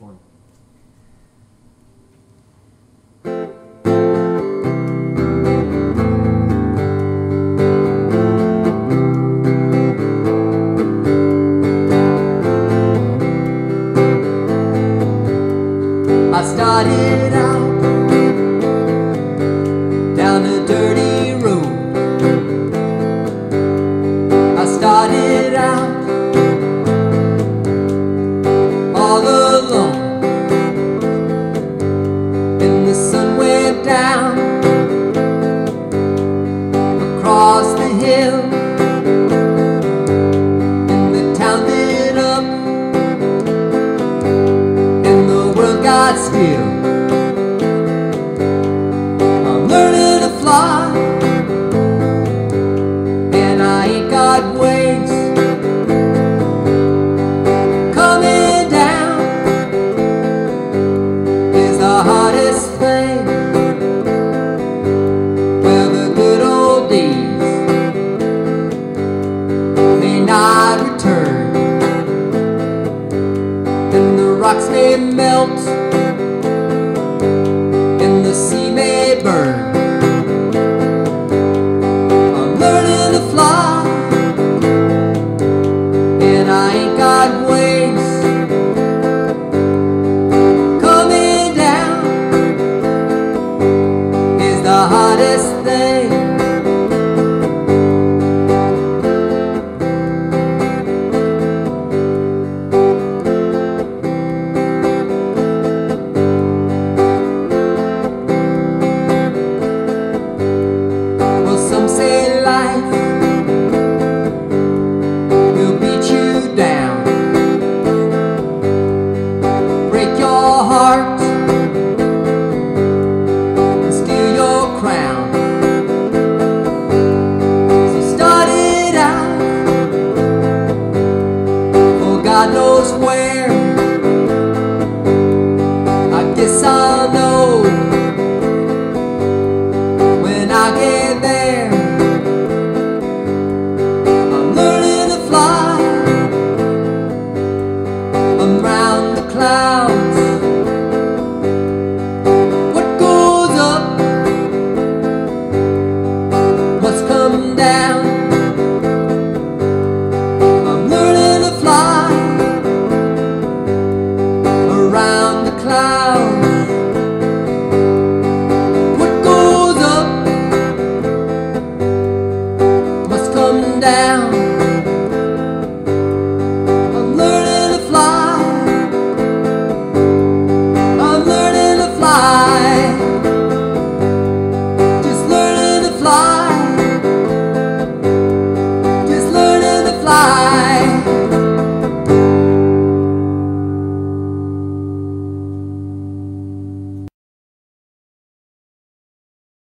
one. I started out across the hill. And the town lit up And the world got still. may melt and the sea may burn. I'm learning to fly and I ain't got wings. Coming down is the hardest thing.